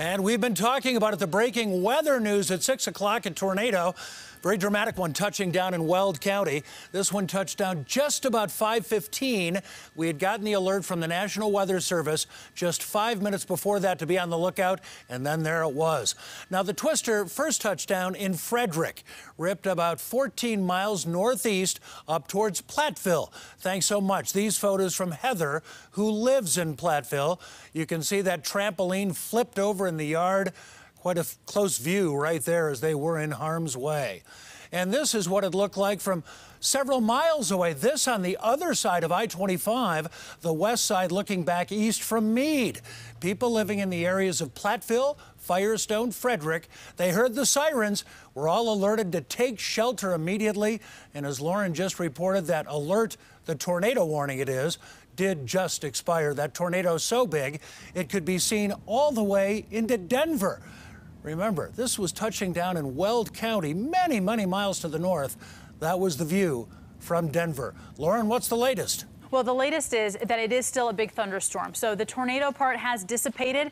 And we've been talking about it, the breaking weather news at 6 o'clock a tornado. Very dramatic one touching down in Weld County. This one touched down just about 5:15. We had gotten the alert from the National Weather Service just five minutes before that to be on the lookout, and then there it was. Now the twister first touched down in Frederick, ripped about 14 miles northeast up towards Platteville. Thanks so much. These photos from Heather, who lives in Platteville. You can see that trampoline flipped over in the yard. Quite a close view right there as they were in harm's way. And this is what it looked like from several miles away. This on the other side of I 25, the west side looking back east from Mead. People living in the areas of Platteville, Firestone, Frederick, they heard the sirens, were all alerted to take shelter immediately. And as Lauren just reported, that alert, the tornado warning it is, did just expire. That tornado so big, it could be seen all the way into Denver. Remember, this was touching down in Weld County, many, many miles to the north. That was the view from Denver. Lauren, what's the latest? Well, the latest is that it is still a big thunderstorm. So the tornado part has dissipated